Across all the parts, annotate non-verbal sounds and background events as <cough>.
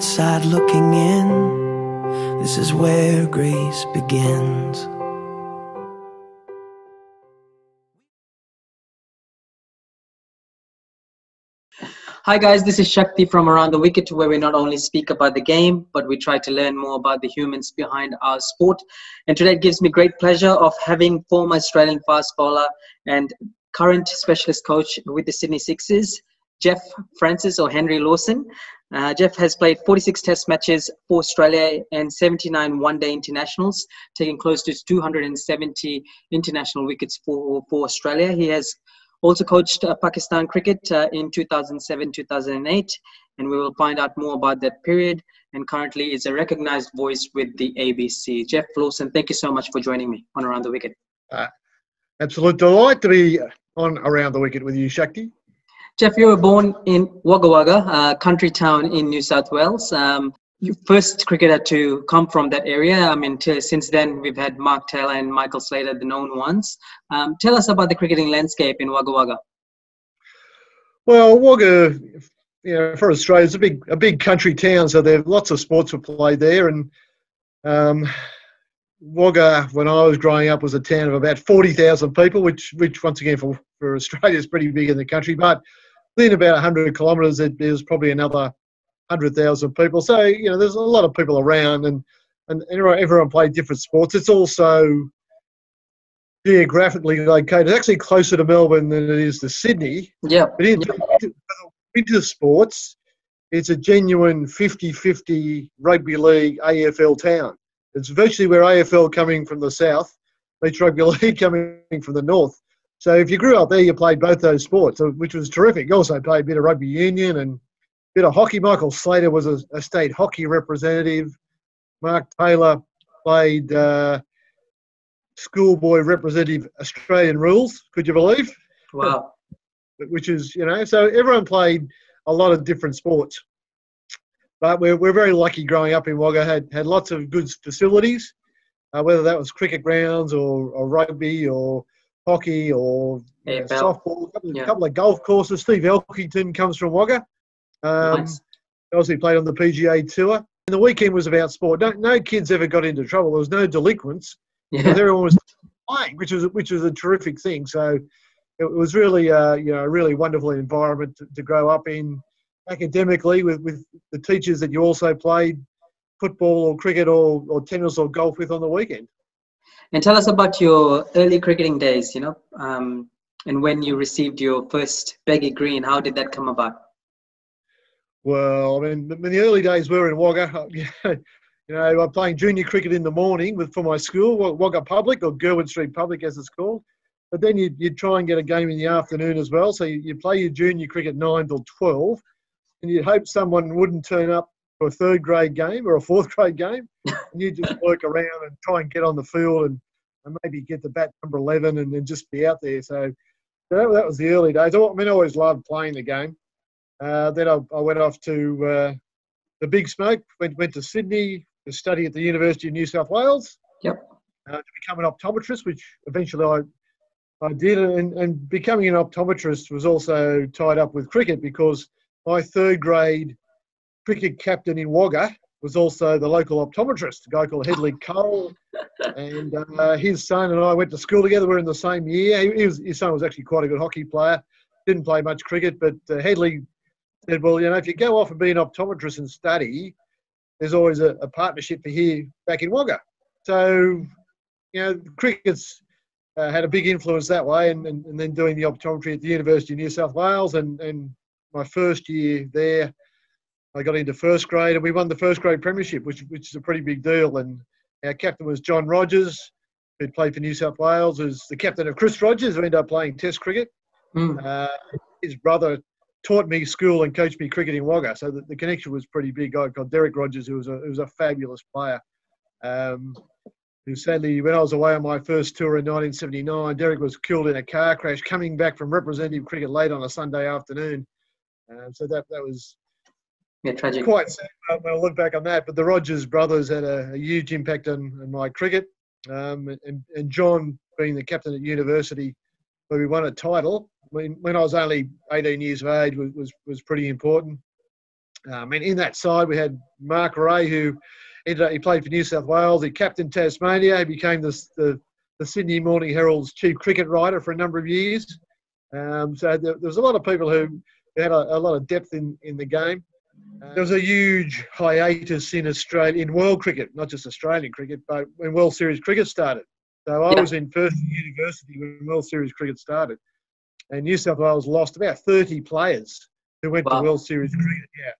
outside looking in. This is where grace begins. Hi guys, this is Shakti from Around the Wicket, where we not only speak about the game, but we try to learn more about the humans behind our sport. And today it gives me great pleasure of having former Australian fast bowler and current specialist coach with the Sydney Sixers, Geoff Francis or Henry Lawson. Uh, Geoff has played 46 test matches for Australia and 79 one-day internationals, taking close to 270 international wickets for, for Australia. He has also coached uh, Pakistan cricket uh, in 2007-2008, and we will find out more about that period. And currently is a recognized voice with the ABC. Geoff Lawson, thank you so much for joining me on Around the Wicket. Uh, absolute delight to be on Around the Wicket with you, Shakti. Geoff, you were born in Wagga Wagga, a country town in New South Wales. Um, you first cricketer to come from that area. I mean, since then we've had Mark Taylor and Michael Slater, the known ones. Um, tell us about the cricketing landscape in Wagga Wagga. Well, Wagga, you know, for Australia, it's a big a big country town, so there lots of sports were played there. And um, Wagga, when I was growing up, was a town of about forty thousand people, which which once again for for Australia is pretty big in the country. But within about hundred kilometres, there's probably another hundred thousand people. So you know, there's a lot of people around, and and everyone, everyone played different sports. It's also geographically located. It's actually closer to Melbourne than it is to Sydney. Yeah. But in winter sports, it's a genuine 50-50 rugby league AFL town. It's virtually where AFL coming from the south meets rugby <laughs> league coming from the north. So if you grew up there, you played both those sports, which was terrific. You also played a bit of rugby union and a bit of hockey. Michael Slater was a, a state hockey representative. Mark Taylor played uh, schoolboy representative Australian rules. Could you believe? Wow. <laughs> Which is, you know, so everyone played a lot of different sports. But we're, we're very lucky growing up in Wagga, had, had lots of good facilities, uh, whether that was cricket grounds or, or rugby or hockey or you know, softball, a couple, yeah. couple, of golf courses. Steve Elkington comes from Wagga. Um, nice. Obviously played on the PGA Tour. And the weekend was about sport. No, no kids ever got into trouble. There was no delinquents yeah. everyone was playing, which was which was a terrific thing. So it was really uh, you know a really wonderful environment to, to grow up in academically with, with the teachers that you also played football or cricket or, or tennis or golf with on the weekend. And tell us about your early cricketing days, you know, um, and when you received your first baggy green. How did that come about? Well, I mean, in the early days we were in Wagga. <laughs> You know, I'm playing junior cricket in the morning with for my school, Wagga Public or Gurwood Street Public as it's called. But then you'd, you'd try and get a game in the afternoon as well. So you, you play your junior cricket 9 till 12, and you'd hope someone wouldn't turn up for a third grade game or a fourth <laughs> grade game. And you just <laughs> work around and try and get on the field and, and maybe get the bat number 11 and then just be out there. So that, that was the early days. I mean, I always loved playing the game. Uh, then I, I, went off to uh, the Big Smoke, went, went to Sydney, to study at the University of New South Wales. Yep. Uh, to become an optometrist, which eventually I I did, and, and becoming an optometrist was also tied up with cricket because my third grade cricket captain in Wagga was also the local optometrist, a guy called Headley <laughs> Cole, and uh, his son and I went to school together. We are in the same year. He, he was, his son was actually quite a good hockey player. Didn't play much cricket, but uh, Headley said, "Well, you know, if you go off and be an optometrist and study, there's always a, a partnership for here back in Wagga. So, you know, cricket's uh, had a big influence that way, and, and, and, then doing the optometry at the University of New South Wales, and, and my first year there, I got into first grade, and we won the first grade premiership, which which is a pretty big deal. And our captain was John Rogers, who played for New South Wales, who's the captain of Chris Rogers, who ended up playing Test cricket. Mm. Uh, his brother taught me school and coached me cricket in Wagga. So the, the connection was pretty big. I got Derek Rogers, who was a, who was a fabulous player. Um, who sadly, when I was away on my first tour in 1979, Derek was killed in a car crash coming back from representative cricket late on a Sunday afternoon. Um, so that that was yeah, tragic. quite sad when I look back on that. But the Rogers brothers had a, a huge impact on, on my cricket. Um, and, and John, being the captain at university, where we won a title, when, when I was only 18 years of age was, was, was pretty important. Um, and in that side, we had Mark Ray, who ended up, he played for New South Wales. He captained Tasmania. He became the, the, the Sydney Morning Herald's chief cricket writer for a number of years. Um, so there, there, was a lot of people who had a, a lot of depth in, in the game. There was a huge hiatus in Australia, in world cricket, not just Australian cricket, but when World Series cricket started. So I yeah. was in Perth University when World Series cricket started. And New South Wales lost about 30 players who went wow. to World Series cricket. Yeah.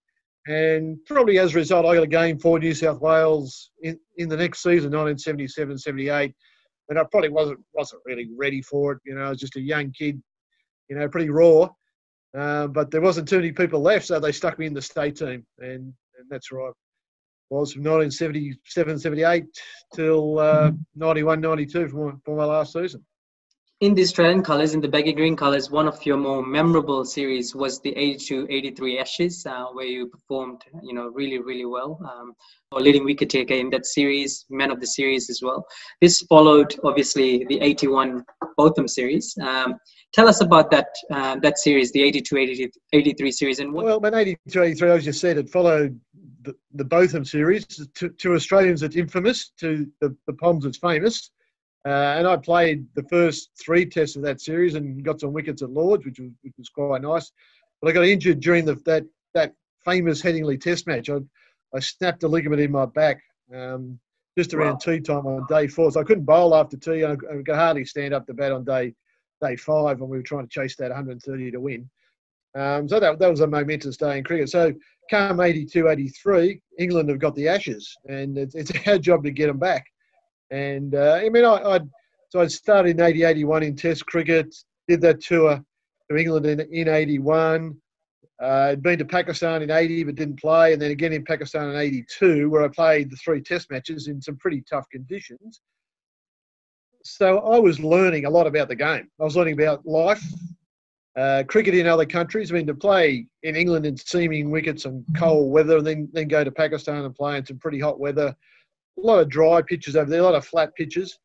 And probably as a result, I got a game for New South Wales in, in the next season, 1977 78. And I probably wasn't wasn't really ready for it. You know, I was just a young kid, you know, pretty raw. Uh, but there wasn't too many people left, so they stuck me in the state team, and, and that's right. Was from 1977 78 till uh, 91 92 for my, for my last season in the Australian colours, in the baggy green colours, one of your more memorable series was the 82-83 Ashes, uh, where you performed, you know, really, really well. Um, leading wicket taker in that series, man of the series as well. This followed, obviously, the 81 Botham series. Um, tell us about that uh, that series, the 82-83 series, and what. Well, when 82-83, as you said, it followed the, the Botham series. To, to Australians, it's infamous. To the, the Poms, it's famous. Uh, and I played the first three tests of that series and got some wickets at Lords, which was which was quite nice. But I got injured during the, that that famous Headingley Test match. I I snapped a ligament in my back um, just around wow. tea time on day four, so I couldn't bowl after tea. I, I could hardly stand up to bat on day day five when we were trying to chase that 130 to win. Um, so that, that was a momentous day in cricket. So come 82, 83, England have got the Ashes, and it's, it's <laughs> our job to get them back. And uh, I mean, I, I'd, so I started in 80, 81 in Test cricket, did that tour to England in, in 81. Uh, I'd been to Pakistan in 80 but didn't play, and then again in Pakistan in 82, where I played the three Test matches in some pretty tough conditions. So I was learning a lot about the game. I was learning about life, uh, cricket in other countries. I mean, to play in England in seaming wickets and cold weather, and then then go to Pakistan and play in some pretty hot weather a lot of dry pitches over there, a lot of flat pitches,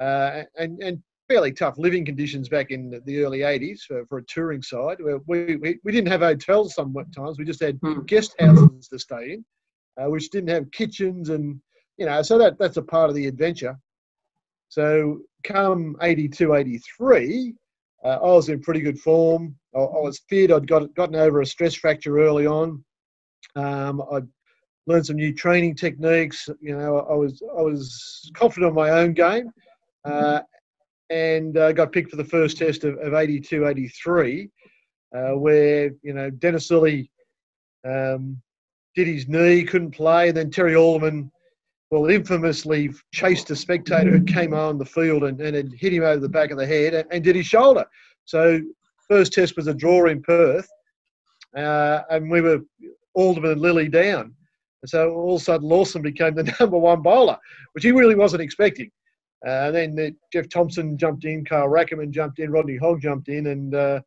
uh, and and fairly tough living conditions back in the early 80s for, for a touring side. We, we, we didn't have hotels sometimes, we just had hmm. guest houses to stay in, uh, which didn't have kitchens and, you know, so that, that's a part of the adventure. So come 82, 83, uh, I was in pretty good form. I, I was feared I'd got, gotten over a stress fracture early on. Um, I'd learned some new training techniques. You know, I was I was confident on my own game, uh, and uh, got picked for the first test of, of 82, 83, uh, where you know Dennis Lillee um, did his knee, couldn't play, and then Terry Alderman. Well, infamously chased a spectator who came on the field and, and had hit him over the back of the head and, and did his shoulder. So, first test was a draw in Perth, uh, and we were Alderman and Lillee down. And so all of a sudden Lawson became the <laughs> number one bowler, which he really wasn't expecting. Uh, and then uh, Jeff Thomson jumped in, Carl Rackemann jumped in, Rodney Hogg jumped in, and uh,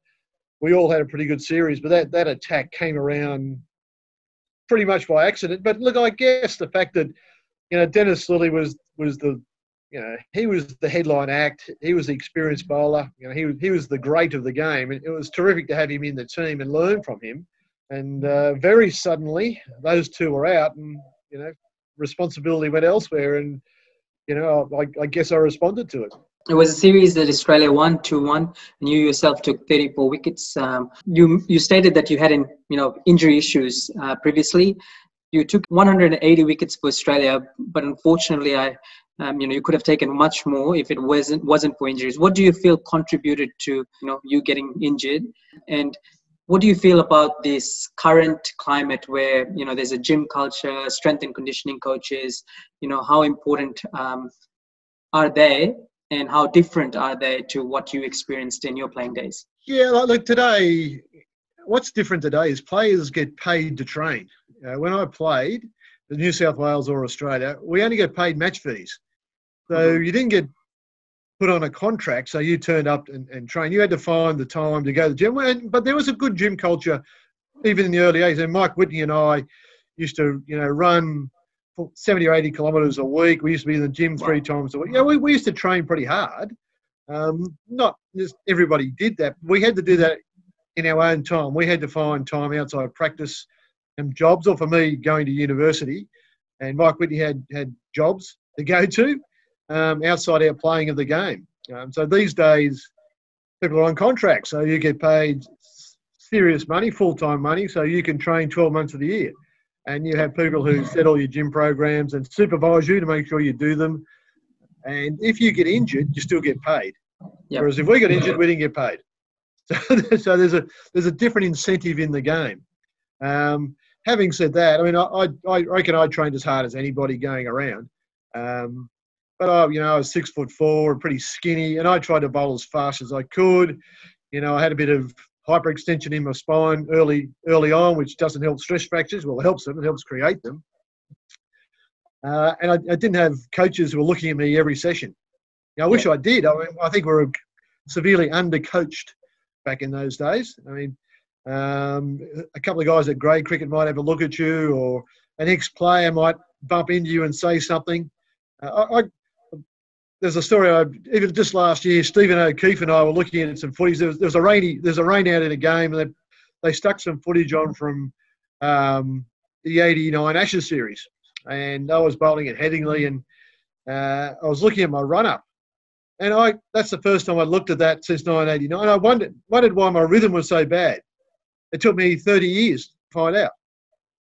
we all had a pretty good series. But that, that attack came around pretty much by accident. But look, I guess the fact that you know Dennis Lillee was was the you know he was the headline act. He was the experienced bowler. You know he was he was the great of the game, and it was terrific to have him in the team and learn from him. And uh, very suddenly, those two were out, and you know, responsibility went elsewhere. And you know, I, I guess I responded to it. It was a series that Australia won 2-1, and you yourself took 34 wickets. Um, you you stated that you had in you know injury issues uh, previously. You took 180 wickets for Australia, but unfortunately, I um, you know you could have taken much more if it wasn't wasn't for injuries. What do you feel contributed to you know you getting injured? And what do you feel about this current climate where you know there's a gym culture strength and conditioning coaches you know how important um, are they and how different are they to what you experienced in your playing days yeah like, today what's different today is players get paid to train uh, when i played the new south wales or australia we only get paid match fees so mm-hmm. you didn't get put on a contract, so you turned up and, and trained. You had to find the time to go to the gym, but there was a good gym culture even in the early 80s. And Mike Whitney and I used to, you know, run 70 or 80 kilometres a week. We used to be in the gym three times a week. Yeah, we, we used to train pretty hard. Um, not just everybody did that. We had to do that in our own time. We had to find time outside practice and jobs, or for me, going to university. And Mike Whitney had had jobs to go <laughs> to um, outside our playing of the game. Um, so these days, people are on contracts, so you get paid serious money, full time money, so you can train 12 months of the year. And you have people who set all your gym programs and supervise you to make sure you do them. And if you get injured, you still get paid. Yep. Whereas if we got injured, we didn't get paid. <laughs> So, so there's a there's a different incentive in the game. Um, having said that, I mean, I, I, reckon I trained as hard as anybody going around. Um, but I, you know, I was six foot four and pretty skinny, and I tried to bowl as fast as I could. You know, I had a bit of hyperextension in my spine early early on, which doesn't help stress fractures. Well, it helps them. It helps create them. Uh, and I, I, didn't have coaches who were looking at me every session. You know, I wish I did. I, mean, I think we are severely undercoached back in those days. I mean, um, a couple of guys at grade cricket might have a look at you, or an ex-player might bump into you and say something. Uh, I, there's a story. I, even just last year, Stephen O'Keefe and I were looking at some footage. There was, there was a rainy. There's a rain out in a game, and they, they stuck some footage on from um, the '89 Ashes series and I was bowling at Headingley, and uh, I was looking at my run up, and I that's the first time I looked at that since 1989. I wondered wondered why my rhythm was so bad. It took me 30 years to find out,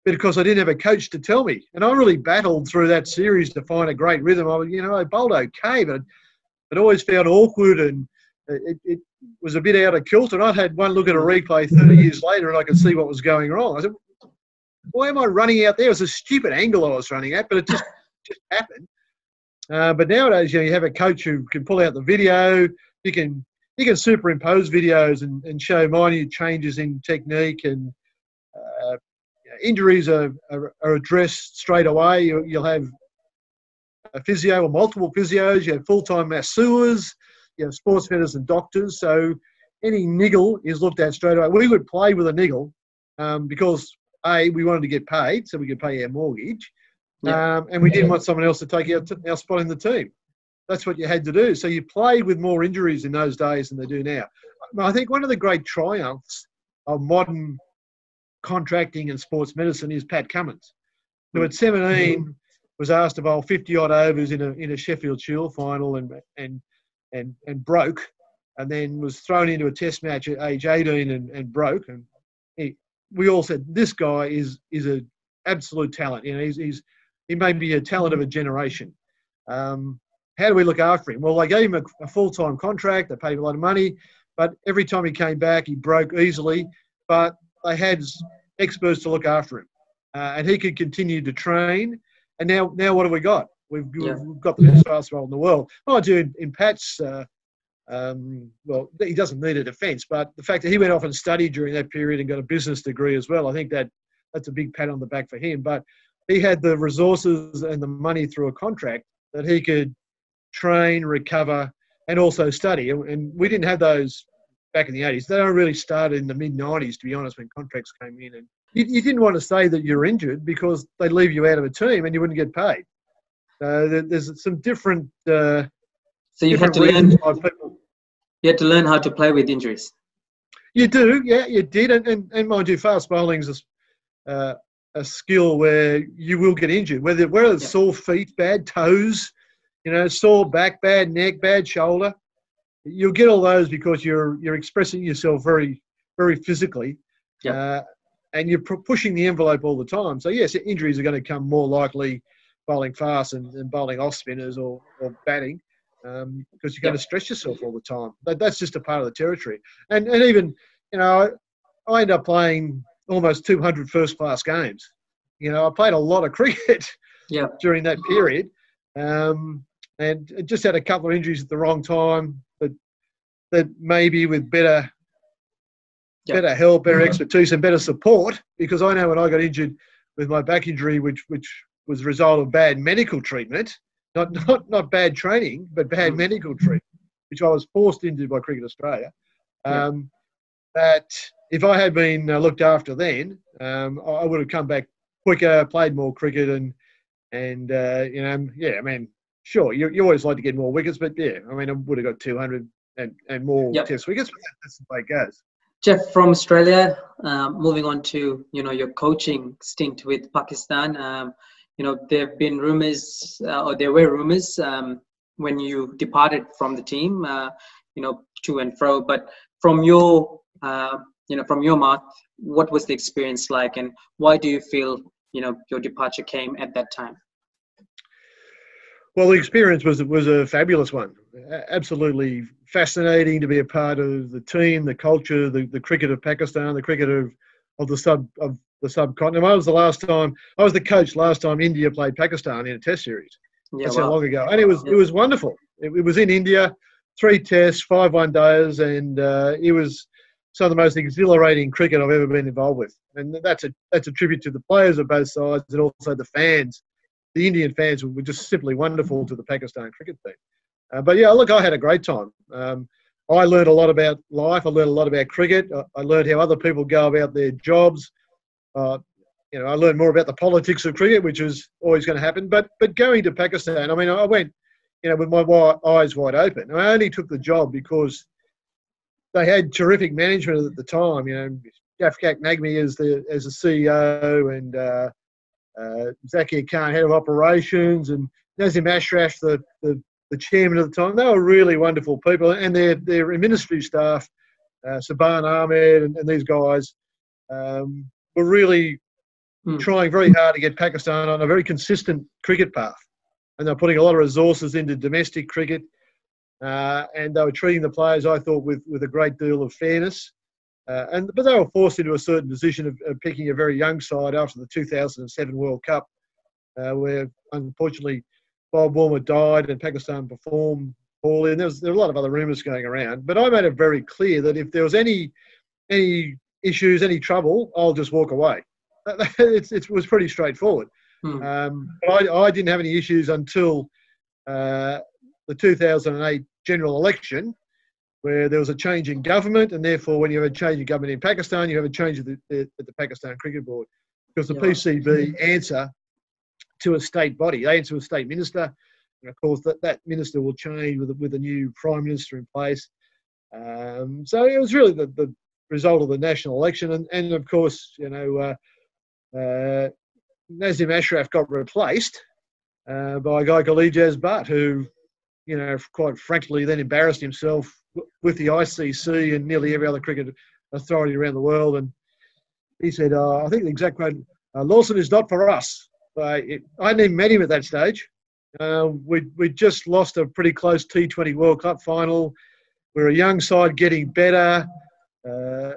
because I didn't have a coach to tell me, and I really battled through that series to find a great rhythm. I you know I bowled okay, but it always felt awkward and it, it was a bit out of kilter. And I'd had one look at a replay 30 years later, and I could see what was going wrong. I said, why am I running out there? It was a stupid angle I was running at, but it just just happened. Uh, but nowadays, you know, you have a coach who can pull out the video. You can you can superimpose videos and, and show minute changes in technique and uh, injuries are, are, are, addressed straight away. You, will have a physio or multiple physios. You have full-time masseurs. You have sports medicine doctors. So any niggle is looked at straight away. We would play with a niggle um, because a, we wanted to get paid so we could pay our mortgage, yeah. um, and we didn't want someone else to take our, t- our spot in the team. That's what you had to do. So you played with more injuries in those days than they do now. I think one of the great triumphs of modern contracting and sports medicine is Pat Cummins, who at 17 was asked to bowl 50 odd overs in a in a Sheffield Shield final and and and and broke, and then was thrown into a Test match at age 18 and, and broke, and he we all said this guy is is a absolute talent. You know, he's, he's he may be a talent of a generation. Um, how do we look after him? Well, they gave him a, a full time contract. They paid him a lot of money, but every time he came back, he broke easily. But they had experts to look after him, uh, and he could continue to train. And now, now what have we got? We've, yeah. we've got the best fast bowler in the world. I do in, in Pat's uh, um, well, he doesn't need a defence, but the fact that he went off and studied during that period and got a business degree as well, I think that that's a big pat on the back for him. But he had the resources and the money through a contract that he could train, recover, and also study. And we didn't have those back in the 80s. They don't really started in the mid 90s, to be honest, when contracts came in. And you, you, didn't want to say that you're injured because they'd leave you out of a team and you wouldn't get paid. Uh, there's some different. Uh, so you had to learn. People, you had to learn how to play with injuries. You do, yeah, you did, and and, and mind you, fast bowling is uh, a skill where you will get injured, whether whether it's yeah. sore feet, bad toes, you know, sore back, bad neck, bad shoulder. You'll get all those because you're you're expressing yourself very very physically, yeah. uh, and you're pushing the envelope all the time. So yes, injuries are going to come more likely bowling fast and, and bowling off spinners or, or batting because um, you're going to stress yourself all the time. But that's just a part of the territory. And and even you know, I end up playing almost 200 first class games. You know, I played a lot of <laughs> cricket yeah. during that period, um, and just had a couple of injuries at the wrong time. But that maybe with better better help, better mm-hmm. expertise, and better support, because I know when I got injured with my back injury, which which was a result of bad medical treatment not <laughs> not not bad training, but bad mm. medical treatment, which I was forced into by Cricket Australia. Um, That if I had been uh, looked after then, um, I would have come back quicker, played more cricket, and and uh, you know, yeah, I mean, sure, you, you always like to get more wickets, but yeah, I mean, I would have got 200 and, and more Yep. test wickets, but that's the way it goes. Geoff from Australia, um, moving on to you know your coaching stint with Pakistan. Um, you know there have been rumors, uh, or there were rumors um, when you departed from the team. Uh, you know to and fro, but from your uh, you know from your mouth, what was the experience like, and why do you feel you know your departure came at that time? Well, the experience was was a fabulous one. Absolutely fascinating to be a part of the team, the culture, the, the cricket of Pakistan, the cricket of, of the sub of the subcontinent. I was the last time I was the coach last time India played Pakistan in a Test series. Yeah, That's how long ago, and it was Yeah. it was wonderful. It, it was in India, three tests, five one days, and uh, it was some of the most exhilarating cricket I've ever been involved with. And that's a that's a tribute to the players of both sides and also the fans. The Indian fans were just simply wonderful to the Pakistan cricket team. Uh, but yeah, look, I had a great time. Um, I learned a lot about life. I learned a lot about cricket. I, I learned how other people go about their jobs. Uh, you know, I learned more about the politics of cricket, which is always going to happen. But but going to Pakistan, I mean, I went, you know, with my eyes wide open. I only took the job because they had terrific management at the time. You know, Shafqat Naghmi as the as the CEO and uh, uh, Zakir Khan, head of operations, and Nasim Ashraf, the, the the chairman at the time. They were really wonderful people, and their their administrative staff, uh, Subhan Ahmad, and, and these guys um, were really Hmm. trying very hard to get Pakistan on a very consistent cricket path, and they're putting a lot of resources into domestic cricket, uh, and they were treating the players, I thought, with with a great deal of fairness. Uh, and but they were forced into a certain position of, of picking a very young side after the 2007 World Cup, uh, where unfortunately Bob Woolmer died and Pakistan performed poorly, and there was there were a lot of other rumours going around. But I made it very clear that if there was any any issues, any trouble, I'll just walk away. <laughs> It's, it was pretty straightforward. Hmm. Um, but I, I didn't have any issues until uh, the 2008 general election, where there was a change in government, and therefore, when you have a change in government in Pakistan, you have a change at the, at the Pakistan Cricket Board, because the Yeah. PCB answer to a state body, they answer to a state minister, and of course that, that minister will change with a- with a new prime minister in place. Um, so it was really the, the result of the national election, and, and of course, you know, uh, uh, Nasim Ashraf got replaced uh, by a guy called Ejaz Butt, who, you know, quite frankly, then embarrassed himself with the ICC and nearly every other cricket authority around the world. And he said, uh, I think the exact quote, uh, Lawson is not for us. It, I hadn't even met him at that stage. Uh, we we just lost a pretty close T20 World Cup final. We're a young side getting better. Uh,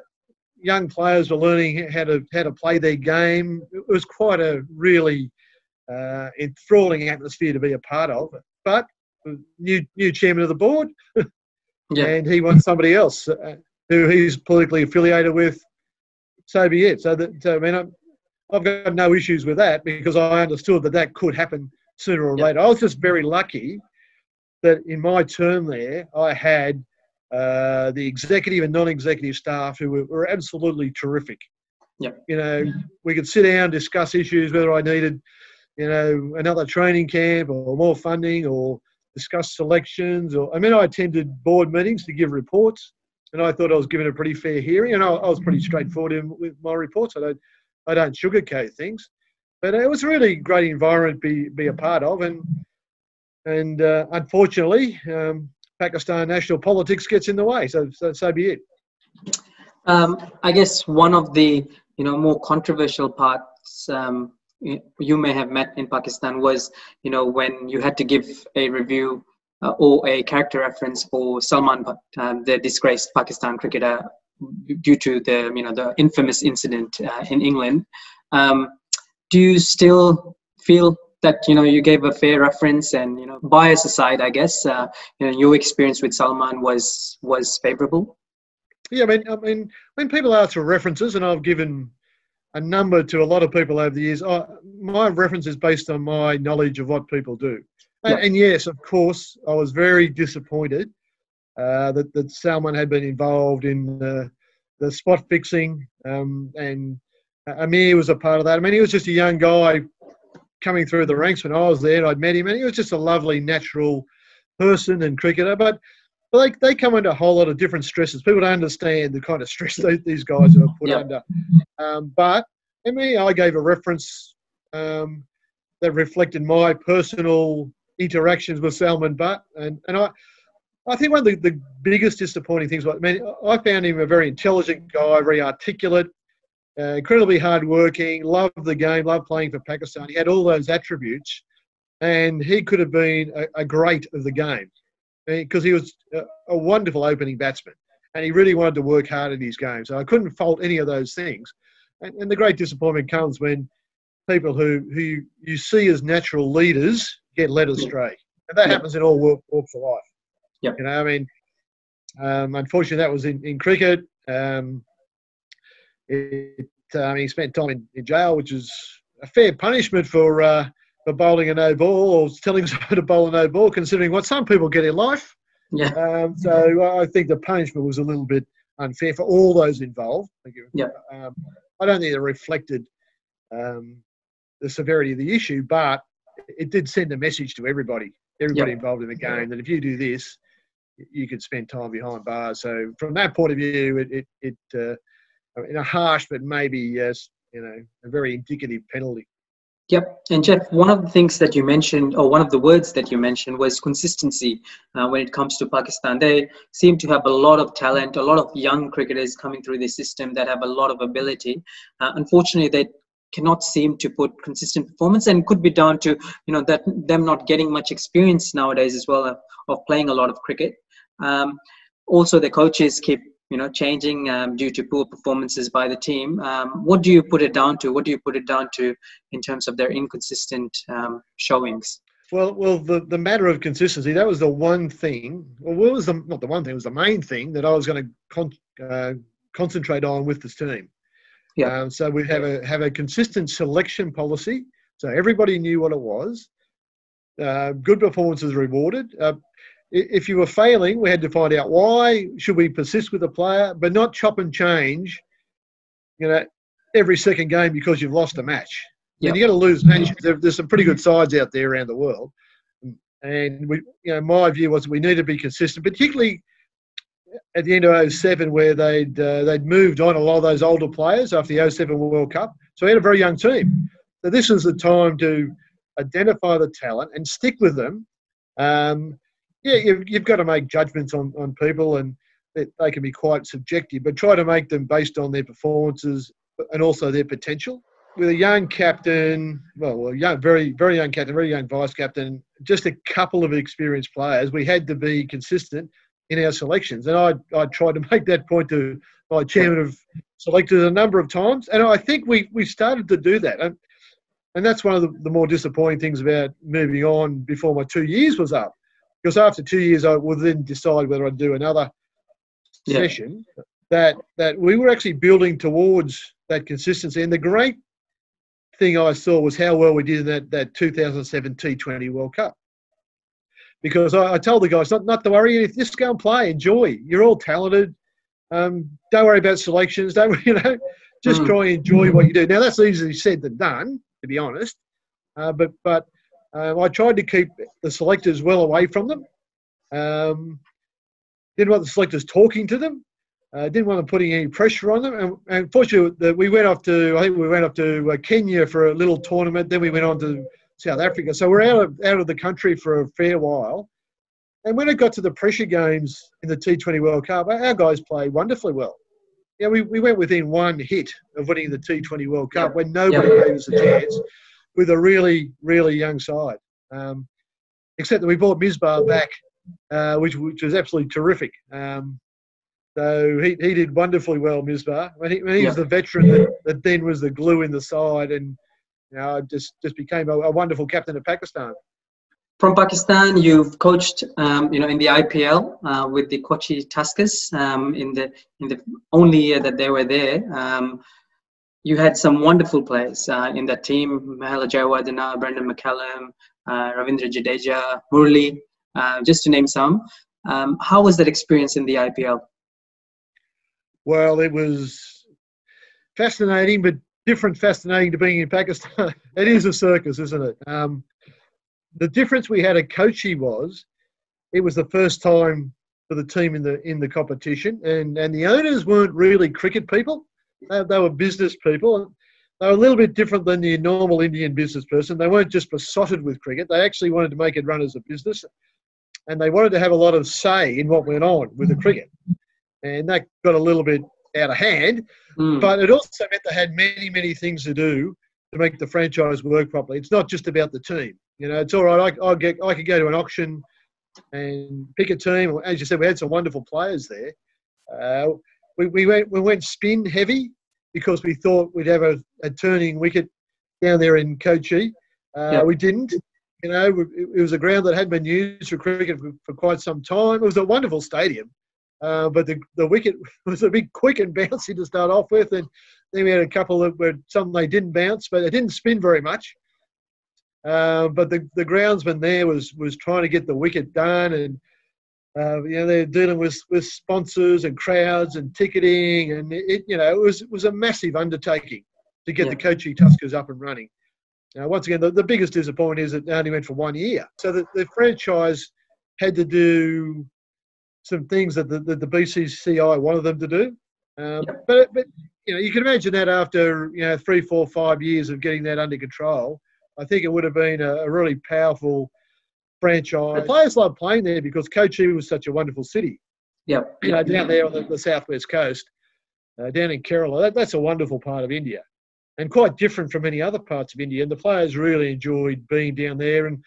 young players were learning how to how to play their game. It was quite a really uh, enthralling atmosphere to be a part of. But new new chairman of the board, <laughs> Yeah. and he wants somebody else uh, who he's politically affiliated with. So be it. So that so, I mean, I'm, I've got no issues with that because I understood that that could happen sooner or Yeah. later. I was just very lucky that in my term there, I had uh, the executive and non-executive staff who were, were absolutely terrific. Yeah. You know, we could sit down, discuss issues, whether I needed, you know, another training camp or more funding or discuss selections. Or I mean, I attended board meetings to give reports, and I thought I was given a pretty fair hearing, and I, I was pretty straightforward in, with my reports. I don't, I don't sugarcoat things, but it was a really great environment to be be a part of, and and uh, unfortunately, um, Pakistan national politics gets in the way. So so, so be it. Um, I guess one of the you know more controversial parts um, you may have met in Pakistan was you know when you had to give a review uh, or a character reference for Salman, um, the disgraced Pakistan cricketer, due to the you know the infamous incident uh, in England. Um, do you still feel that you know you gave a fair reference and you know bias aside, I guess uh, you know your experience with Salman was was favorable? Yeah, I mean, I mean, when people ask for references, and I've given a number to a lot of people over the years, I, my reference is based on my knowledge of what people do. And, Yeah. and yes, of course, I was very disappointed uh, that, that Salman had been involved in the, the spot fixing, um, and Amir was a part of that. I mean, he was just a young guy coming through the ranks when I was there. I'd met him, and he was just a lovely, natural person and cricketer. But but they, they come under a whole lot of different stresses. People don't understand the kind of stress <laughs> that these guys are put yep. under. Um, but I mean, I gave a reference um, that reflected my personal interactions with Salman Butt, and and I. I think one of the, the biggest disappointing things, I mean, I found him a very intelligent guy, very articulate, uh, incredibly hardworking, loved the game, loved playing for Pakistan. He had all those attributes, and he could have been a, a great of the game because he was a, wonderful opening batsman and he really wanted to work hard in his game. So I couldn't fault any of those things. And, and the great disappointment comes when people who, who you see as natural leaders get led astray. And that happens in all walks of life. Yep. You know, I mean, um, unfortunately, that was in, in cricket. Um, it, um, he spent time in, in jail, which is a fair punishment for uh, for bowling a no ball or telling <laughs> someone to bowl a no ball, considering what some people get in life. Yeah. Um, so I think the punishment was a little bit unfair for all those involved. Yeah. Um, I don't think it reflected um, the severity of the issue, but it did send a message to everybody, everybody yep. involved in the game, that if you do this, you could spend time behind bars. So from that point of view, it it, it uh, in a harsh but maybe yes, you know, a very indicative penalty. Yep. And Geoff, one of the things that you mentioned, or one of the words that you mentioned, was consistency uh, when it comes to Pakistan. They seem to have a lot of talent, a lot of young cricketers coming through the system that have a lot of ability. Uh, unfortunately, they cannot seem to put consistent performance and could be down to you know that them not getting much experience nowadays as well of, of playing a lot of cricket um, also the coaches keep you know changing um, due to poor performances by the team. Um, what do you put it down to? What do you put it down to in terms of their inconsistent um, showings? Well well the, the matter of consistency that was the one thing well what was the not the one thing it was the main thing that i was going to con- uh, concentrate on with this team. Yeah. Um, so we have a have a consistent selection policy so everybody knew what it was. Uh, good performances rewarded uh, if you were failing, we had to find out why. Should we persist with the player, but not chop and change, you know, every second game because you've lost a match. Yep. And you got to lose matches. there's some pretty good sides out there around the world, and we, you know, my view was we need to be consistent, particularly at the end of 07 where they'd uh, they'd moved on a lot of those older players after the 07 World Cup. So we had a very young team. So this was the time to identify the talent and stick with them. Um, yeah, you've, you've got to make judgments on, on people and they can be quite subjective, but try to make them based on their performances and also their potential. With a young captain, well, a young, very, very young captain, very young vice captain, just a couple of experienced players, we had to be consistent in our selections. And I, I tried to <laughs> make that point to my chairman of selectors a number of times. And I think we, we started to do that. And, and that's one of the, the more disappointing things about moving on before my two years was up because after two years I would then decide whether I'd do another yeah. session. That that we were actually building towards that consistency. And the great thing I saw was how well we did in that, that 2007 T20 World Cup. Because I, I told the guys not, not to worry, just go and play, enjoy. You're all talented. Um, don't worry about selections. Don't <laughs> you know? Just mm. try and enjoy what you do. Now that's easily said than done, to be honest. Uh, but but um, I tried to keep the selectors well away from them. Um, didn't want the selectors talking to them. Uh, didn't want them putting any pressure on them. And, and fortunately, we went off to I think we went off to uh, Kenya for a little tournament. Then we went on to South Africa. So we're out of out of the country for a fair while. And when it got to the pressure games in the T20 World Cup, our guys played wonderfully well. Yeah, we, we went within one hit of winning the T20 World Cup yeah. when nobody yeah. gave us a chance with a really, really young side. Um, except that we brought Misbah back, uh, which, which was absolutely terrific. Um, so he, he did wonderfully well, Misbah. When he, when he yeah. was the veteran that, that then was the glue in the side and you know, just, just became a, a wonderful captain of Pakistan. From Pakistan, you've coached, um, you know, in the IPL uh, with the Kochi Tuskers um, in the in the only year that they were there. You had some wonderful players uh, in that team Mahela Jayawardene, Brendon McCullum, uh, Ravindra Jadeja, Murali, uh, just to name some. Um, how was that experience in the IPL? Well, it was fascinating, but different, fascinating to being in Pakistan. <laughs> it is a circus, isn't it? Um, the difference we had at Kochi was it was the first time for the team in the in the competition, and and the owners weren't really cricket people; they, they were business people. They were a little bit different than the normal Indian business person. They weren't just besotted with cricket; they actually wanted to make it run as a business, and they wanted to have a lot of say in what went on with the cricket, and that got a little bit out of hand. Mm. But it also meant they had many many things to do to make the franchise work properly. It's not just about the team. You know, it's all right. I, I get I could go to an auction and pick a team. As you said, we had some wonderful players there. Uh, we, we went we went spin heavy because we thought we'd have a, a turning wicket down there in Kochi. Uh, yep. We didn't. You know, it was a ground that hadn't been used for cricket for, for quite some time. It was a wonderful stadium, uh, but the, the wicket <laughs> was a bit quick and bouncy to start off with, and then we had a couple that were some they didn't bounce, but they didn't spin very much. Uh, but the, the groundsman there was was trying to get the wicket done, and uh, you know they're dealing with, with sponsors and crowds and ticketing, and it you know it was it was a massive undertaking to get yeah. the Kochi Tuskers up and running. Now, once again, the, the biggest disappointment is that it only went for one year. So the, the franchise had to do some things that the, the, the BCCI wanted them to do. Um, yep. But but you know you can imagine that after you know three, four, five years of getting that under control, I think it would have been a, a really powerful franchise. The players loved playing there because Kochi was such a wonderful city. Yeah, you know, down there on the, the southwest coast, uh, down in Kerala, that, that's a wonderful part of India, and quite different from many other parts of India. And the players really enjoyed being down there, and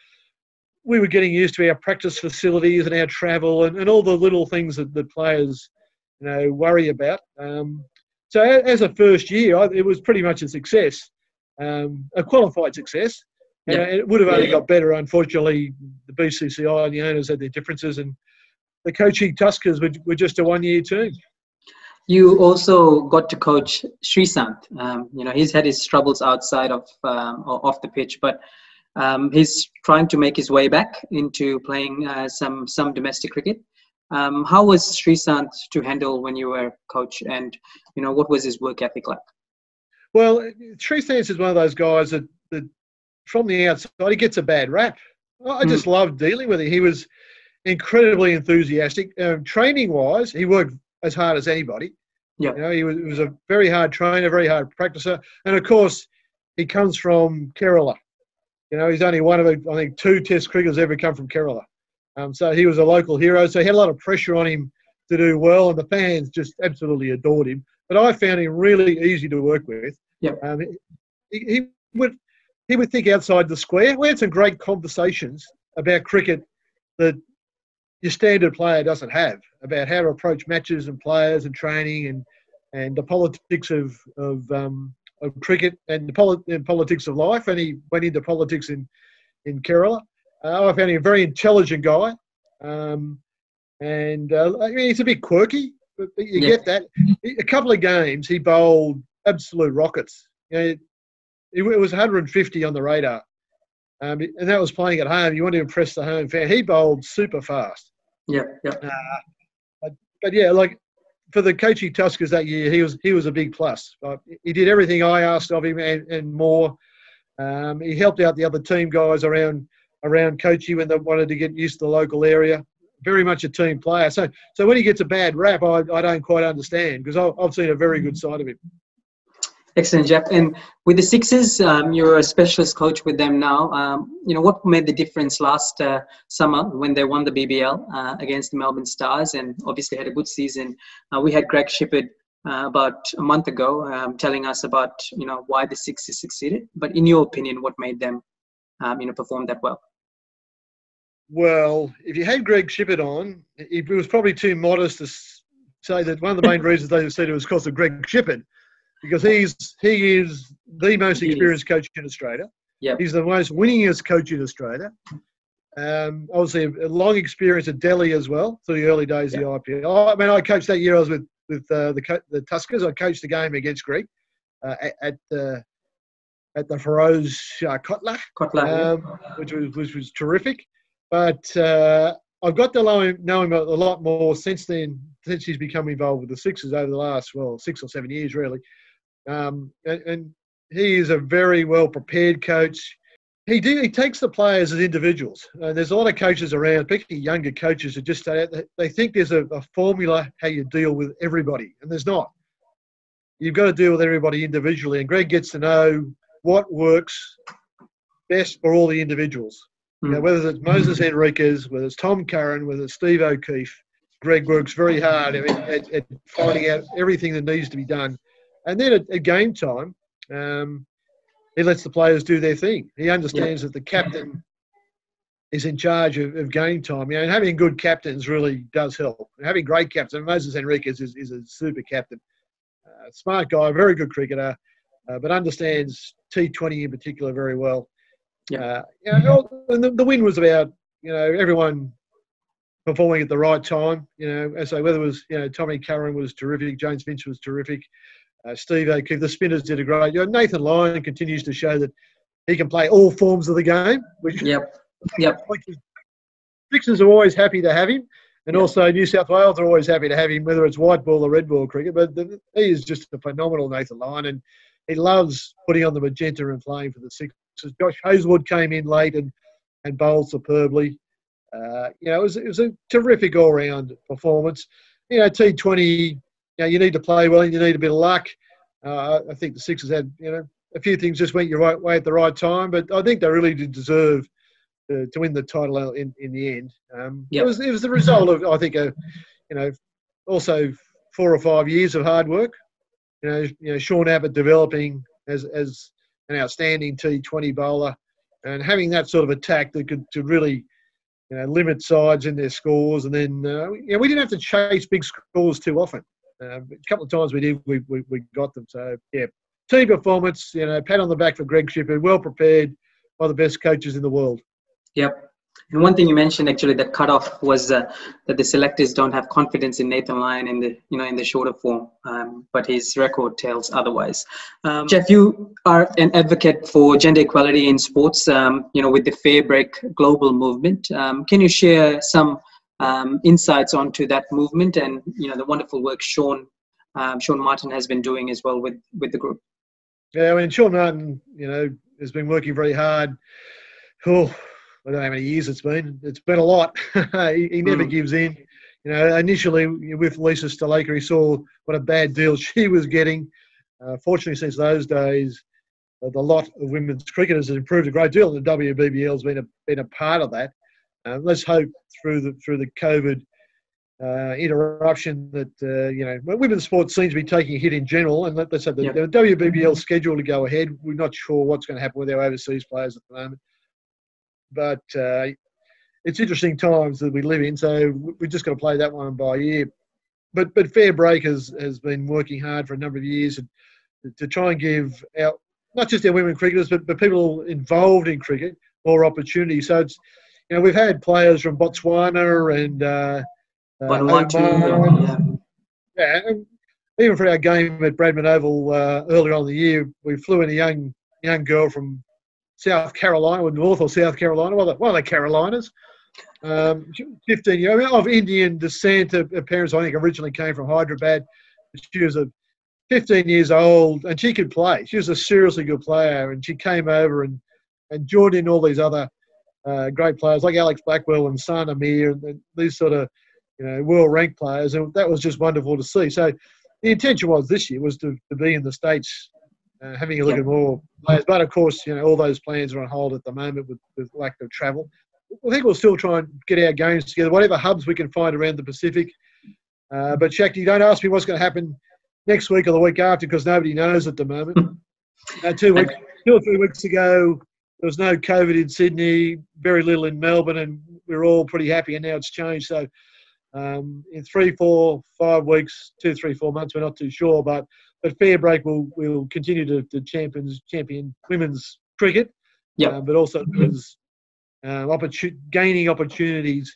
we were getting used to our practice facilities and our travel and, and all the little things that the players, you know, worry about. Um, so as a first year, it was pretty much a success um, a qualified success. Yeah. It would have only got better. Unfortunately, the BCCI and the owners had their differences, and the Kochi Tuskers were, were just a one-year team. You also got to coach Sreesanth. Um, you know, he's had his troubles outside of um, off the pitch, but um, he's trying to make his way back into playing uh, some some domestic cricket. Um, how was Sreesanth to handle when you were coach, and you know what was his work ethic like? Well, Sreesanth is one of those guys that, that from the outside he gets a bad rap. I just mm. loved dealing with him. He was incredibly enthusiastic. Um, training wise, he worked as hard as anybody. Yeah. You know, he was, he was a very hard trainer, very hard practicer. And of course, he comes from Kerala. You know, he's only one of, I think, two test cricketers ever come from Kerala. Um, so he was a local hero. So he had a lot of pressure on him to do well, and the fans just absolutely adored him. But I found him really easy to work with. Yeah. Um, he, he, would he would think outside the square. We had some great conversations about cricket that your standard player doesn't have about how to approach matches and players and training and and the politics of of, um, of cricket and the poli- and politics of life. And he went into politics in in Kerala. Uh, I found him a very intelligent guy, um, and uh, I mean, he's a bit quirky, but, but you yeah. get that. A couple of games he bowled absolute rockets. You know, it, it, was 150 on the radar. Um, and that was playing at home. You want to impress the home fan. He bowled super fast. Yeah, yeah. Uh, but, but, yeah, like for the Kochi Tuskers that year, he was he was a big plus. He did everything I asked of him and, and more. Um, he helped out the other team guys around around Kochi when they wanted to get used to the local area. Very much a team player. So so when he gets a bad rap, I, I don't quite understand because I've seen a very good side of him. Excellent, Geoff. And with the Sixers, um, you're a specialist coach with them now. Um, you know what made the difference last uh, summer when they won the BBL uh, against the Melbourne Stars, and obviously had a good season. Uh, we had Greg Shipperd uh, about a month ago um, telling us about you know why the Sixers succeeded. But in your opinion, what made them um, you know perform that well? Well, if you had Greg Shipperd on, it was probably too modest to say that one of the main <laughs> reasons they said it was because of Greg Shipperd because he's he is the most experienced coach in Australia. Yep. He's the most winningest coach in Australia. Um, obviously, a long experience at Delhi as well through the early days yep. of the IPL. I mean, I coached that year. I was with with uh, the the Tuskers. I coached the game against Greg uh, at, at the at the Feroz uh, Kotla, Kotla um, yeah. which was which was terrific. But uh, I've got to know him, know him a, a lot more since then, since he's become involved with the Sixers over the last well six or seven years, really. Um, and, and, he is a very well prepared coach. He, do, he takes the players as individuals. Uh, there's a lot of coaches around, particularly younger coaches, who just start out, they think there's a, a formula how you deal with everybody, and there's not. You've got to deal with everybody individually, and Greg gets to know what works best for all the individuals. Mm. You know, whether it's Moises Henriques, whether it's Tom Curran, whether it's Steve O'Keefe, Greg works very hard at, at, at, finding out everything that needs to be done. And then at, at game time, um, he lets the players do their thing. He understands yeah. that the captain is in charge of, of game time. You know, and having good captains really does help. And having great captains, Moises Henriques is, is a super captain. Uh, smart guy, very good cricketer, uh, but understands T20 in particular very well. Yeah. Uh, you know, and the, the win was about, you know, everyone performing at the right time. You know, say, whether it was, you know, Tommy Curran was terrific, James Vince was terrific, uh, Steve O'Keefe, the spinners did a great job. Nathan Lyon continues to show that he can play all forms of the game. Which yep, <laughs> yep. Sixers are always happy to have him, and yep. also New South Wales are always happy to have him, whether it's white ball or red ball cricket. But the, he is just a phenomenal Nathan Lyon, and he loves putting on the magenta and playing for the Sixers. Josh Hazlewood came in late and, and bowled superbly. Uh, you know, it was, it was a terrific all-round performance. You know, T20, you know, you need to play well and you need a bit of luck. Uh, I think the Sixers had, you know, a few things just went your right way at the right time, but I think they really did deserve uh, to win the title in, in the end. Um, yep. it, was, it was the result of, I think, a, you know, also four or five years of hard work. You know, you know Sean Abbott developing as, as an outstanding T20 bowler and having that sort of attack that could to really you know, limit sides in their scores. And then uh, you know, we didn't have to chase big scores too often. Uh, a couple of times we did, we, we, we got them. So, yeah, team performance, you know, pat on the back for Greg Shipperd, well prepared by the best coaches in the world. Yep. And one thing you mentioned actually that cut off was uh, that the selectors don't have confidence in Nathan Lyon in the you know in the shorter form, um, but his record tells otherwise. Um, Geoff, you are an advocate for gender equality in sports. Um, you know, with the Fair Break global movement, um, can you share some um, insights onto that movement and you know the wonderful work Sean um, Sean Martin has been doing as well with with the group? Yeah, I mean Sean Martin, you know, has been working very hard. Oh, I don't know how many years it's been. It's been a lot. <laughs> he, he, never mm. gives in. You know, initially with Lisa Sthalekar, he saw what a bad deal <laughs> she was getting. Uh, fortunately, since those days, uh, the lot of women's cricketers has improved a great deal, and the WBBL has been a been a part of that. Uh, let's hope through the through the COVID uh, interruption that uh, you know women's sports seems to be taking a hit in general, and let, us the, yep. the WBBL schedule to go ahead. We're not sure what's going to happen with our overseas players at the moment but uh, it's interesting times that we live in, so we're just got to play that one by ear. But but Fair Break has, has been working hard for a number of years to try and give our not just our women cricketers, but, but people involved in cricket more opportunity. So it's you know we've had players from Botswana and uh, uh, Oman, yeah. yeah, even for our game at Bradman Oval uh, earlier on in the year, we flew in a young young girl from South Carolina, or North or South Carolina, well, one of the Carolinas. Um, 15 year of Indian descent. Her parents, I think, originally came from Hyderabad. She was a 15 years old and she could play. She was a seriously good player, and she came over and, and joined in all these other uh, great players like Alex Blackwell and Sana Mir and these sort of you know world ranked players, and that was just wonderful to see. So the intention was this year was to, to be in the states uh, having a look yep. at more players. But of course, you know, all those plans are on hold at the moment with, with lack of travel. I think we'll still try and get our games together, whatever hubs we can find around the Pacific. Uh, but Shakti, don't ask me what's going to happen next week or the week after because nobody knows at the moment. <laughs> uh, two weeks, two or three weeks ago, there was no COVID in Sydney, very little in Melbourne, and we are all pretty happy. And now it's changed. So um, in three, four, five weeks, two, three, four months, we're not too sure, but but Fair Break will will continue to, to champions champion women's cricket, yeah, uh, but also women's uh, opportun- gaining opportunities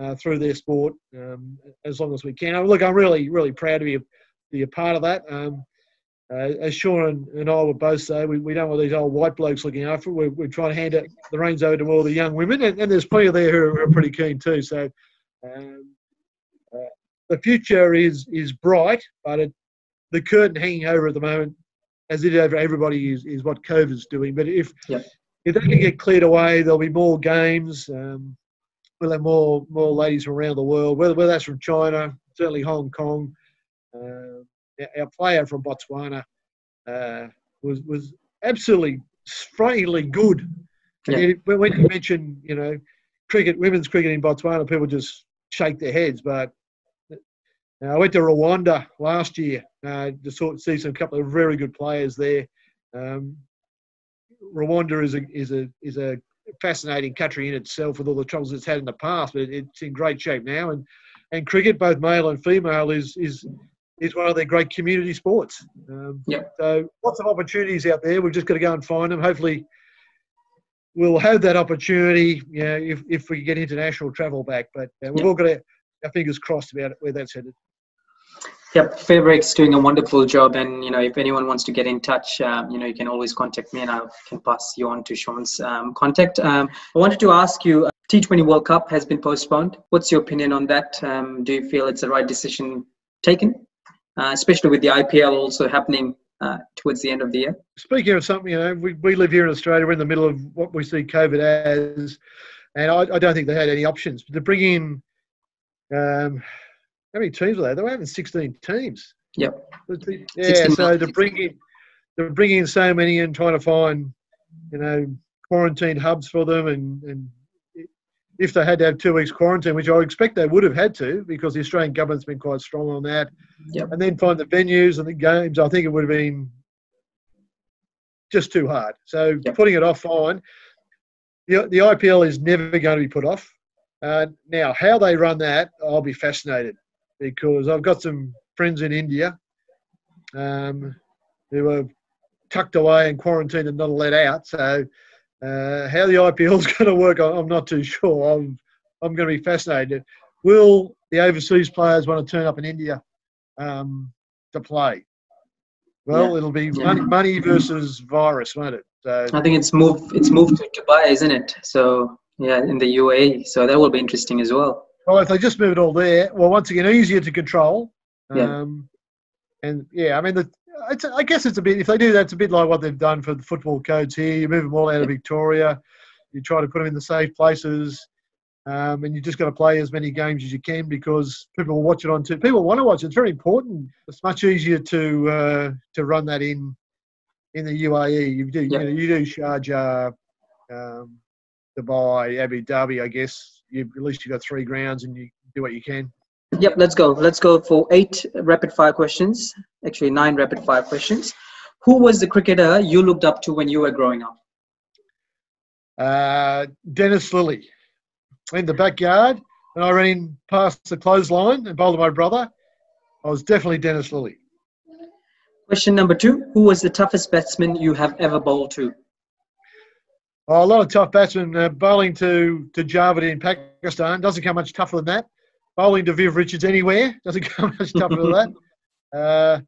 uh, through their sport um, as long as we can. Look, I'm really really proud to be a, be a part of that. Um, uh, as Sean and, I would both say, we, we don't want these old white blokes looking after. We're, we're trying to hand out the reins over to all the young women, and, and there's plenty of there who are, pretty keen too. So um, uh, the future is is bright, but it, the curtain hanging over at the moment as it over everybody is, is what COVID's doing. But if Yep. if that can get cleared away, there'll be more games. Um, we'll have more more ladies from around the world, whether, whether that's from China, certainly Hong Kong. Uh, our- player from Botswana uh, was was absolutely frighteningly good. Yeah. when you mention, you know, cricket, women's cricket in Botswana, people just shake their heads. But uh, I went to Rwanda last year uh, to sort see some couple of very good players there. Um, Rwanda is a is a is a fascinating country in itself with all the troubles it's had in the past, but it's in great shape now. And and cricket, both male and female, is is is one of their great community sports. Um, Yep. So lots of opportunities out there. We've just got to go and find them. Hopefully, we'll have that opportunity. You know, if if we get international travel back, but uh, we've Yep. all got to, our fingers crossed about where that's headed. Yep, Fairbreak's doing a wonderful job, and you know, if anyone wants to get in touch, um, you know, you can always contact me, and I can pass you on to Sean's um, contact. Um, I wanted to ask you, uh, T20 World Cup has been postponed. What's your opinion on that? Um, do you feel it's the right decision taken, uh, especially with the IPL also happening uh, towards the end of the year? Speaking of something, you know, we, we live here in Australia. We're in the middle of what we see COVID as, and I, I don't think they had any options. But to bring in, um, how many teams were there? They were having 16 teams. Yep. Yeah, 16 so to bring in, to bring in so many and trying to find, you know, quarantine hubs for them, and and if they had to have two weeks quarantine, which I expect they would have had to, because the Australian government's been quite strong on that, Yep. and then find the venues and the games, I think it would have been just too hard. So Yep. putting it off, fine. The, the IPL is never going to be put off. Uh, now, how they run that, I'll be fascinated because I've got some friends in India um, who are tucked away and quarantined and not let out. So, uh, how the IPL is <laughs> going to work, I'm not too sure. I'm, I'm going to be fascinated. Will the overseas players want to turn up in India um, to play? Well, Yeah. it'll be Yeah. money, money versus virus, won't it? So, I think it's moved. It's moved to Dubai, isn't it? So yeah, in the UAE. So that will be interesting as well. Well, if they just move it all there, well, once again, easier to control. Yeah. Um, and yeah, I mean, the, I guess it's a bit. If they do that, it's a bit like what they've done for the football codes here. You move them all out of Victoria. You try to put them in the safe places, um, and you just got to play as many games as you can because people will watch it on. T- people want to watch it. It's very important. It's much easier to uh, to run that in in the UAE. You do Yeah. you, know, you do Sharjah, um, Dubai, Abu Dhabi. I guess you at least you've got three grounds and you do what you can. Yep, let's go. Let's go for eight rapid fire questions. Actually, nine rapid fire questions. Who was the cricketer you looked up to when you were growing up? Uh, Dennis Lillee in the backyard, and I ran in past the clothesline and bowled to my brother. I was definitely Dennis Lillee. Question number two Who was the toughest batsman you have ever bowled to? Oh, a lot of tough batsmen. Uh, bowling to to Javed in Pakistan doesn't come much tougher than that. Bowling to Viv Richards anywhere doesn't <laughs> come much tougher than that. Uh,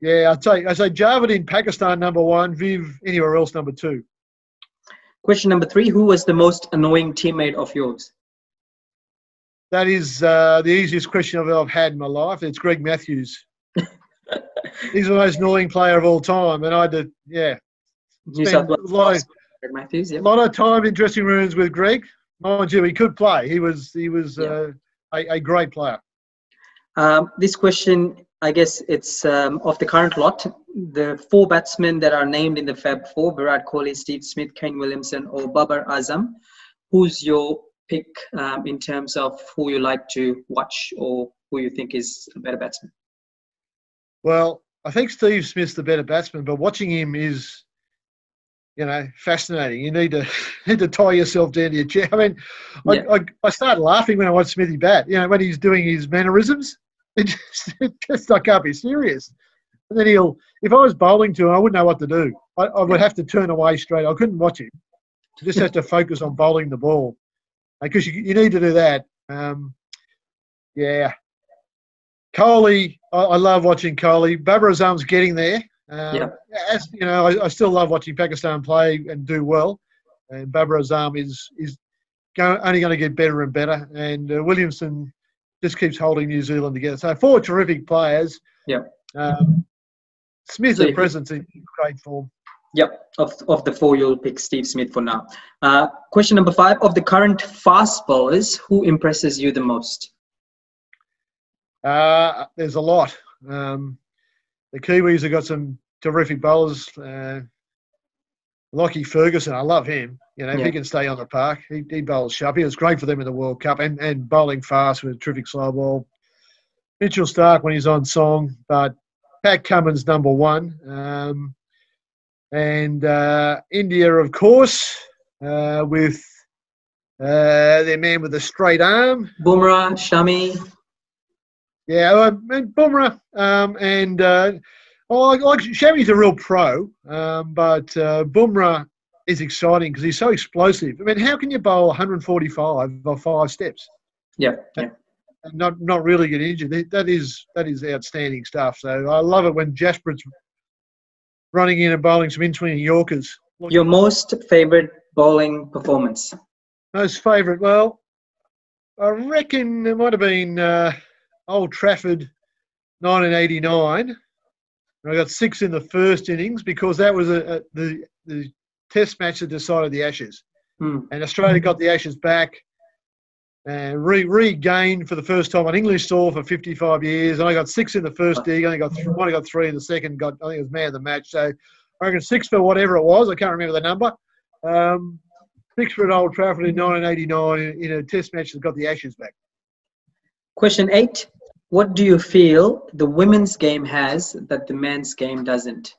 yeah, I'd say I say Javed in Pakistan number one, Viv anywhere else number two. Question number three Who was the most annoying teammate of yours? That is uh, the easiest question I've, I've had in my life. It's Greg Matthews. <laughs> He's the most annoying player of all time, and I did yeah New South a lot Wales. of, Greg Matthews. a lot of time in dressing rooms with Greg. Mind you, he could play. He was he was Yeah. uh, a, a great player. Um, this question, I guess it's um, of the current lot. The four batsmen that are named in the Fab Four: Virat Kohli, Steve Smith, Kane Williamson, or Babar Azam. Who's your pick um, in terms of who you like to watch or who you think is a better batsman? Well, I think Steve Smith's the better batsman, but watching him is, you know, fascinating. You need to <laughs> need to tie yourself down to your chair. I mean, Yeah. I, I, I started laughing when I watched Smithy bat. You know, when he's doing his mannerisms, <laughs> it just, it just I can't be serious. And then he'll, if I was bowling to him, I wouldn't know what to do. I, I would have to turn away straight. I couldn't watch him. I just have to focus on bowling the ball because you, you need to do that. Um, yeah. Kohli, I, I love watching Kohli. Babar Azam's getting there. Um, Yeah. As, you know, I, I still love watching Pakistan play and do well. And Babar Azam is is go, only going to get better and better. And uh, Williamson just keeps holding New Zealand together. So four terrific players. Yeah. Um, Smith So you- in great form. Yep, of, of the four, you'll pick Steve Smith for now. Uh, question number five Of the current fast bowlers, who impresses you the most? Uh, there's a lot. Um, the Kiwis have got some terrific bowlers. Uh, Lockie Ferguson, I love him. You know, if Yeah. he can stay on the park, he, he bowls sharp. He was great for them in the World Cup and, and bowling fast with a terrific slow ball. Mitchell Starc when he's on song, but Pat Cummins number one. Um, and uh, India, of course, uh, with uh, their man with the straight arm. Bumrah, Shami, Yeah, well, and Bumrah um, and uh, oh, like, like Shami's a real pro, um, but uh, Bumrah is exciting because he's so explosive. I mean, how can you bowl 145 by five steps yeah, yeah. and not not really get injured? That- is that is outstanding stuff. So I love it when Jasprit's running in and bowling some in-swinging Yorkers. Your most favorite bowling performance? Most favourite? Well, I reckon it might have been uh, Old Trafford, 1989. And I got six in the first innings because that was a, a, the the Test match that decided the Ashes, Hmm. and Australia got the Ashes back and re- regained for the first time on English soil for 55 years. And I got six in the first dig. I only got th- only got three in the second. Got I think it was man of the match. So I reckon six for whatever it was. I can't remember the number. Um, six for at Old Trafford in 1989 in, in a Test match that got the Ashes back. Question eight What do you feel the women's game has that the men's game doesn't?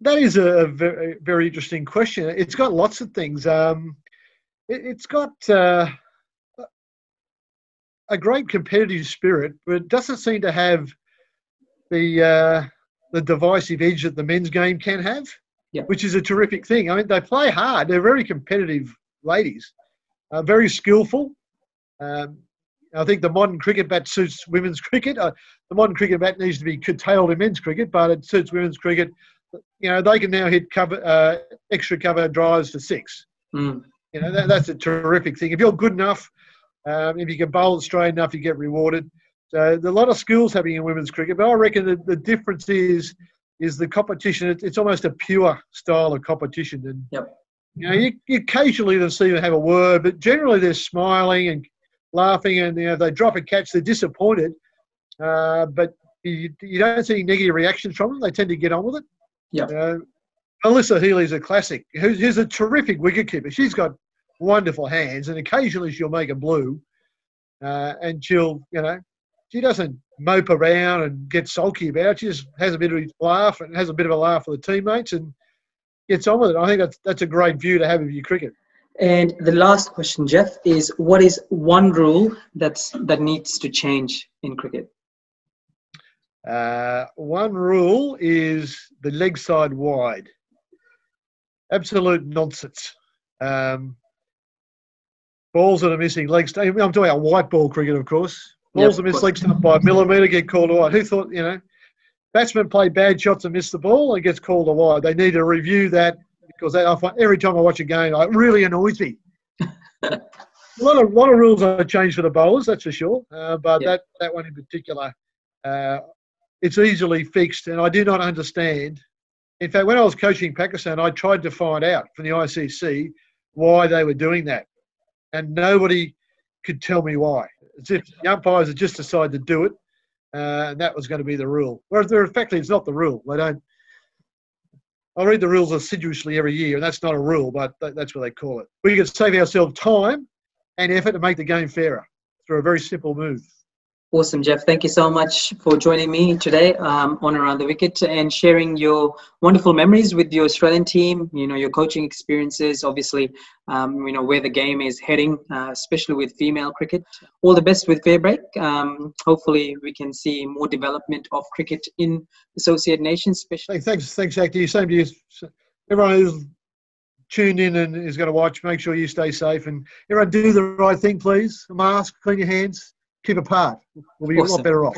That is a very, very interesting question. It's got lots of things. Um, it, it's got uh, a great competitive spirit, but it doesn't seem to have the uh, the divisive edge that the men's game can have, Yeah. which is a terrific thing. I mean, they play hard. They're very competitive ladies, uh, very skillful. Um, I think the modern cricket bat suits women's cricket. Uh, the modern cricket bat needs to be curtailed in men's cricket, but it suits women's cricket you know, they can now hit cover uh, extra cover drives for six. Hmm. You know, that, that's a terrific thing. If you're good enough, um, if you can bowl it straight enough, you get rewarded. So there's a lot of skills happening in women's cricket, but I reckon the, the difference is is the competition. It's, it's almost a pure style of competition, and Yep. you know, you, you occasionally them see them have a word, but generally they're smiling and laughing, and you know, they drop a catch, they're disappointed. Uh, but you, you don't see negative reactions from them. They tend to get on with it. Yep. Uh, Alyssa Healy's a classic. Who's, who's a terrific wicketkeeper. She's got wonderful hands, and occasionally she'll make a blue, uh, and she'll, you know, she doesn't mope around and get sulky about it. She just has a bit of a laugh and has a bit of a laugh with the teammates and gets on with it. I think that's that's a great view to have of your cricket. And the last question, Geoff, is what is one rule that's that needs to change in cricket? Uh, one rule is the leg side wide. Absolute nonsense. Um, balls that are missing leg stump. I'm talking about white ball cricket, of course. Balls of that miss leg stump by a millimetre get called wide. Who thought, you know, batsmen play bad shots and miss the ball and gets called a wide. They need to review that because I find, every time I watch a game, it really annoys me. <laughs> a lot of lot of rules are changed for the bowlers, that's for sure. Uh, but Yeah. that, that one in particular, uh, it's easily fixed, and I do not understand. In fact, when I was coaching Pakistan, I tried to find out from the ICC why they were doing that, and nobody could tell me why. As if the umpires had just decided to do it, uh, and that was going to be the rule. Whereas, effectively, it's not the rule. They don't. I read the rules assiduously every year, and that's not a rule, but that's what they call it. We can save ourselves time and effort to make the game fairer through a very simple move. Awesome, Geoff. Thank you so much for joining me today um, on Around the Wicket and sharing your wonderful memories with your Australian team. You know your coaching experiences, obviously. Um, you know where the game is heading, uh, especially with female cricket. All the best with Fairbreak. Um, hopefully, we can see more development of cricket in Associate Nations, especially. Thanks, thanks, Zach. Same to you. Everyone who's tuned in and is going to watch, make sure you stay safe and everyone do the right thing, please. A mask, clean your hands, keep apart. We'll be a lot better off.